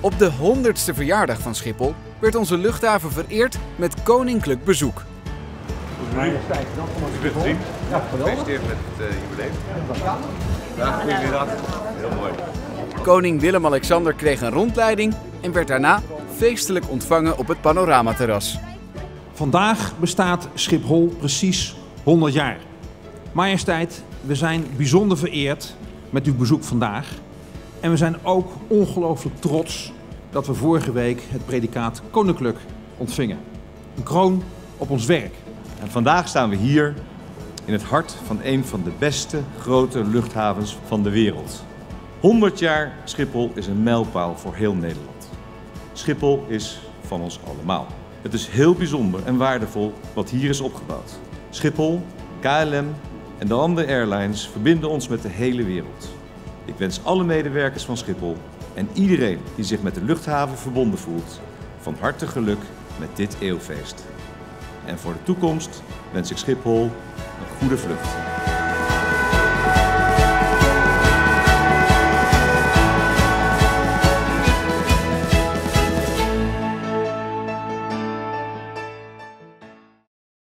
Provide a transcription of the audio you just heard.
Op de 100ste verjaardag van Schiphol werd onze luchthaven vereerd met koninklijk bezoek. Schiphol. Ja, Gefeliciteerd met het uh, jubileum. Ja, goedemiddag. Heel mooi. Koning Willem-Alexander kreeg een rondleiding en werd daarna feestelijk ontvangen op het panoramaterras. Vandaag bestaat Schiphol precies 100 jaar. Majesteit, we zijn bijzonder vereerd met uw bezoek vandaag. En we zijn ook ongelooflijk trots dat we vorige week het predicaat koninklijk ontvingen. Een kroon op ons werk. En vandaag staan we hier in het hart van een van de beste grote luchthavens van de wereld. 100 jaar Schiphol is een mijlpaal voor heel Nederland. Schiphol is van ons allemaal. Het is heel bijzonder en waardevol wat hier is opgebouwd. Schiphol, KLM en de andere airlines verbinden ons met de hele wereld. Ik wens alle medewerkers van Schiphol en iedereen die zich met de luchthaven verbonden voelt van harte geluk met dit eeuwfeest. En voor de toekomst wens ik Schiphol een goede vlucht.